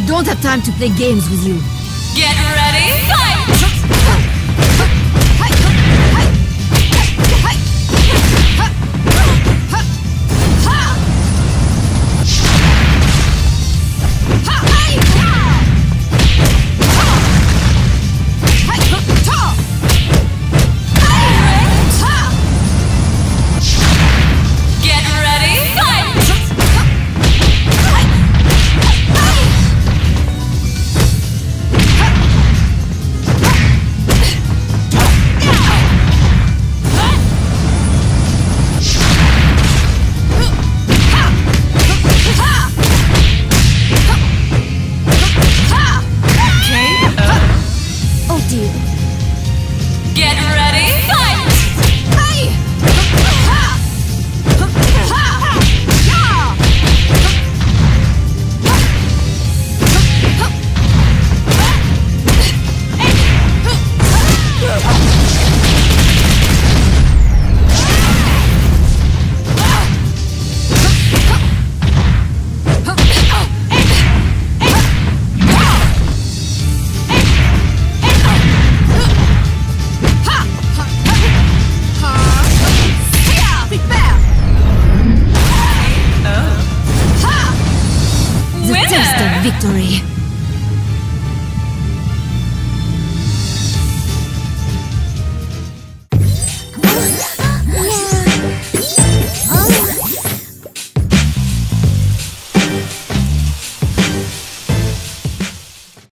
don't have time to play games with you. Get ready, fight! Get ready, taste of victory.